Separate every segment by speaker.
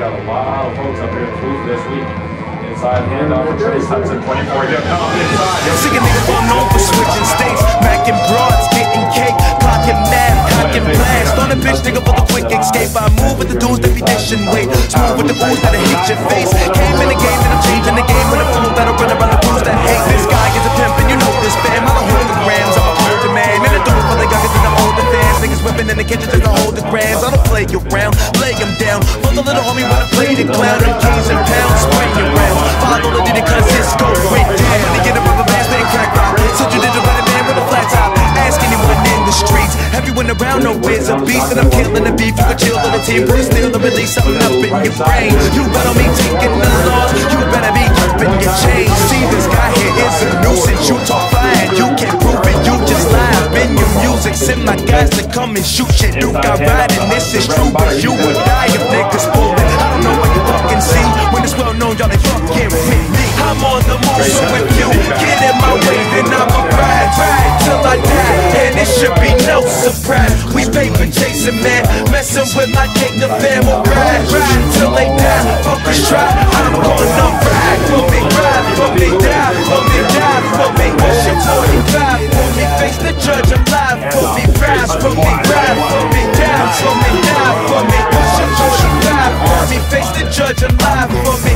Speaker 1: got a lot of folks up here in booth this week. Inside handoff for Trace Hudson, 24 to come inside.
Speaker 2: Sick of niggas known for switching states. Macking broads, getting cake, clocking mad, cocking blast. On a bitch nigga for the quick escape. I move with the dudes that be dishing weight. Smooth with the fools that'll hit your face. Came in the game and I'm changing the game with the fools that'll run around the fools that hate. This guy is a pimp and you know this fam. I don't hold the grams, I'm a older man. And I do it for the youngest and the older fans. Niggas whipping in the kitchen just to hold the grams. I don't play around, lay them down. The little homie I play the clown. Them keys and pounds, spray around. Follow the it cause it's go went down. When they get on the bass, man, crack rock. Said you did it better man with a flat top. Ask anyone in the streets. Everyone around know it's a beast and I'm killing the beef. You can chill on the team, put a steal and release something up in your brain. You better be taking the laws. You better be keeping your change. See this guy here is a nuisance. You talk flying, you can't prove it. You just lie. Been your music, send my guys to come and shoot shit. You got riding, this is true, but you would be surprise. We paper chasing, man, messing with my the fam will ride, ride till they die. Focus try, I'm gonna ride for me, ride for me, die for me, die me. Push it 45 for me, face the judge alive for me, rise for me, ride for me, die for me, die me. Push it 45 for me, face the judge alive for me.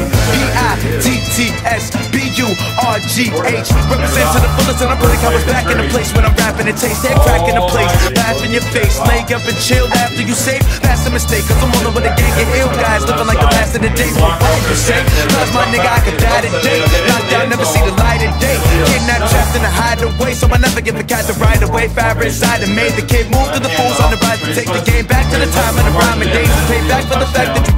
Speaker 2: P-I-T-T-S-B-U-R-G-H Represent to the fullest and I'm putting cowards back in the place when I'm rapping it taste that crack in the oh, place. Laugh in your face, lay up and chill after you safe That's a mistake cause I'm on with a gang of ill guys Living like the last of the day, what you say? Cause my nigga I could die today. Knocked down, never see the light of day. Kidnapped, trapped in a hideaway So I never give a cat the right away. Fire inside and made the kid move to the fools on the rise To take the game back to the time of the rhyming days. And pay back for the fact that